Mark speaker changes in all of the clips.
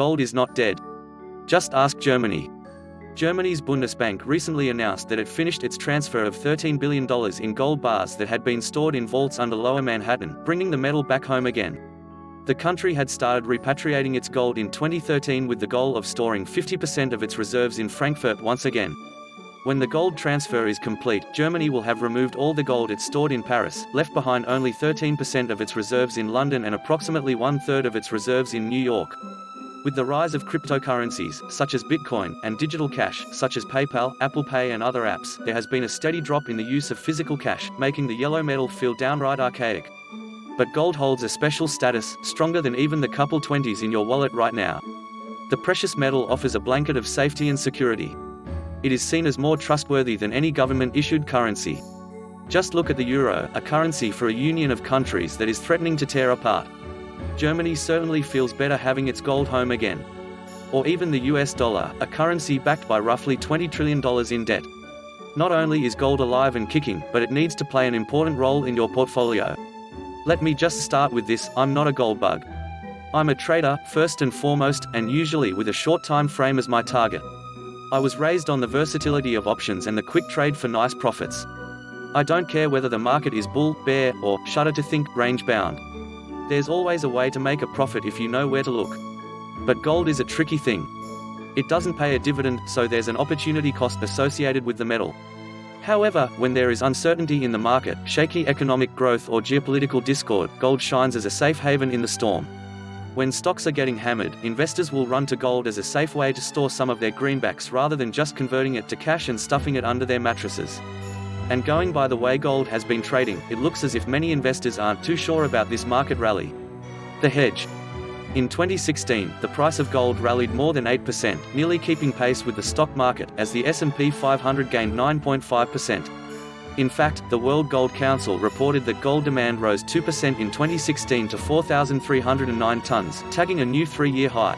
Speaker 1: gold is not dead. Just ask Germany. Germany's Bundesbank recently announced that it finished its transfer of $13 billion in gold bars that had been stored in vaults under lower Manhattan, bringing the metal back home again. The country had started repatriating its gold in 2013 with the goal of storing 50% of its reserves in Frankfurt once again. When the gold transfer is complete, Germany will have removed all the gold it stored in Paris, left behind only 13% of its reserves in London and approximately one-third of its reserves in New York. With the rise of cryptocurrencies, such as Bitcoin, and digital cash, such as PayPal, Apple Pay and other apps, there has been a steady drop in the use of physical cash, making the yellow metal feel downright archaic. But gold holds a special status, stronger than even the couple 20s in your wallet right now. The precious metal offers a blanket of safety and security. It is seen as more trustworthy than any government-issued currency. Just look at the euro, a currency for a union of countries that is threatening to tear apart. Germany certainly feels better having its gold home again. Or even the US dollar, a currency backed by roughly $20 trillion in debt. Not only is gold alive and kicking, but it needs to play an important role in your portfolio. Let me just start with this, I'm not a gold bug. I'm a trader, first and foremost, and usually with a short time frame as my target. I was raised on the versatility of options and the quick trade for nice profits. I don't care whether the market is bull, bear, or, shudder to think, range bound. There's always a way to make a profit if you know where to look. But gold is a tricky thing. It doesn't pay a dividend, so there's an opportunity cost associated with the metal. However, when there is uncertainty in the market, shaky economic growth or geopolitical discord, gold shines as a safe haven in the storm. When stocks are getting hammered, investors will run to gold as a safe way to store some of their greenbacks rather than just converting it to cash and stuffing it under their mattresses. And going by the way gold has been trading, it looks as if many investors aren't too sure about this market rally. The hedge. In 2016, the price of gold rallied more than 8%, nearly keeping pace with the stock market, as the S&P 500 gained 9.5%. In fact, the World Gold Council reported that gold demand rose 2% in 2016 to 4,309 tons, tagging a new three-year high.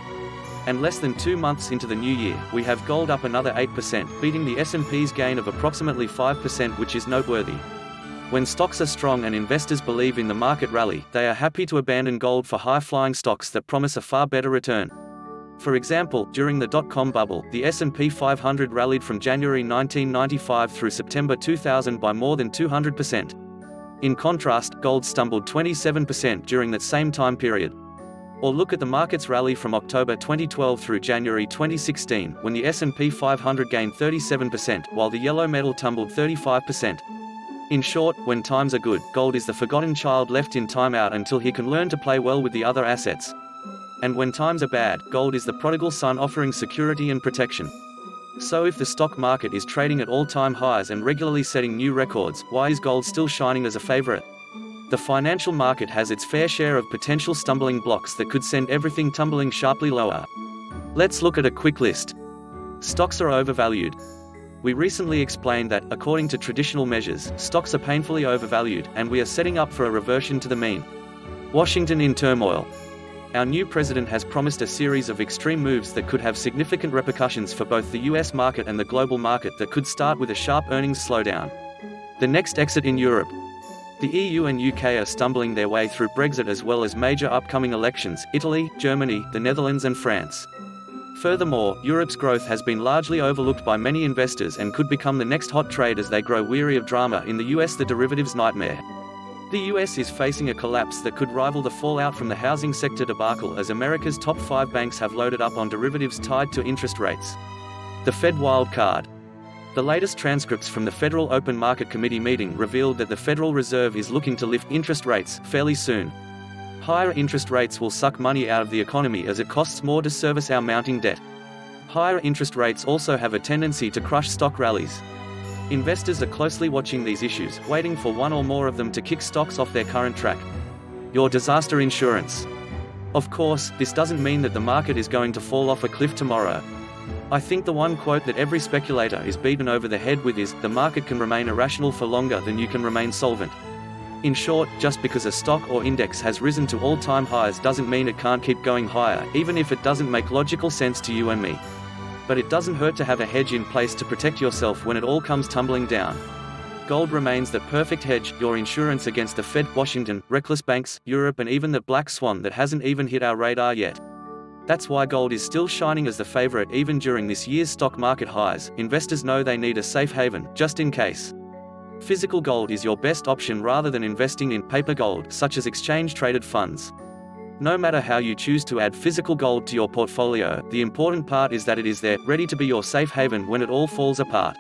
Speaker 1: And less than two months into the new year, we have gold up another 8%, beating the S&P's gain of approximately 5% which is noteworthy. When stocks are strong and investors believe in the market rally, they are happy to abandon gold for high-flying stocks that promise a far better return. For example, during the dot-com bubble, the S&P 500 rallied from January 1995 through September 2000 by more than 200%. In contrast, gold stumbled 27% during that same time period. Or look at the market's rally from October 2012 through January 2016, when the S&P 500 gained 37%, while the yellow metal tumbled 35%. In short, when times are good, gold is the forgotten child left in timeout until he can learn to play well with the other assets. And when times are bad, gold is the prodigal son offering security and protection. So if the stock market is trading at all-time highs and regularly setting new records, why is gold still shining as a favorite? The financial market has its fair share of potential stumbling blocks that could send everything tumbling sharply lower. Let's look at a quick list. Stocks are overvalued. We recently explained that, according to traditional measures, stocks are painfully overvalued, and we are setting up for a reversion to the mean. Washington in turmoil. Our new president has promised a series of extreme moves that could have significant repercussions for both the US market and the global market that could start with a sharp earnings slowdown. The next exit in Europe. The EU and UK are stumbling their way through Brexit as well as major upcoming elections, Italy, Germany, the Netherlands and France. Furthermore, Europe's growth has been largely overlooked by many investors and could become the next hot trade as they grow weary of drama in the US the derivatives nightmare. The US is facing a collapse that could rival the fallout from the housing sector debacle as America's top five banks have loaded up on derivatives tied to interest rates. The Fed wild card. The latest transcripts from the Federal Open Market Committee meeting revealed that the Federal Reserve is looking to lift interest rates fairly soon. Higher interest rates will suck money out of the economy as it costs more to service our mounting debt. Higher interest rates also have a tendency to crush stock rallies. Investors are closely watching these issues, waiting for one or more of them to kick stocks off their current track. Your disaster insurance. Of course, this doesn't mean that the market is going to fall off a cliff tomorrow. I think the one quote that every speculator is beaten over the head with is, the market can remain irrational for longer than you can remain solvent. In short, just because a stock or index has risen to all-time highs doesn't mean it can't keep going higher, even if it doesn't make logical sense to you and me. But it doesn't hurt to have a hedge in place to protect yourself when it all comes tumbling down. Gold remains the perfect hedge, your insurance against the Fed, Washington, reckless banks, Europe and even the black swan that hasn't even hit our radar yet. That's why gold is still shining as the favorite even during this year's stock market highs. Investors know they need a safe haven, just in case. Physical gold is your best option rather than investing in paper gold, such as exchange traded funds. No matter how you choose to add physical gold to your portfolio, the important part is that it is there, ready to be your safe haven when it all falls apart.